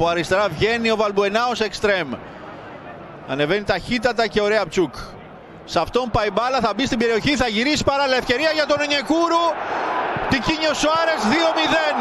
Που αριστερά βγαίνει ο Βαλμπουενάος εξτρέμ. Ανεβαίνει ταχύτατα και ωραία πτσούκ. Σε αυτόν πάει μπάλα, θα μπει στην περιοχή, θα γυρίσει παράλληλα ευκαιρία για τον Ενιεκούρου. Τικίνιο Σουάρες 2-0.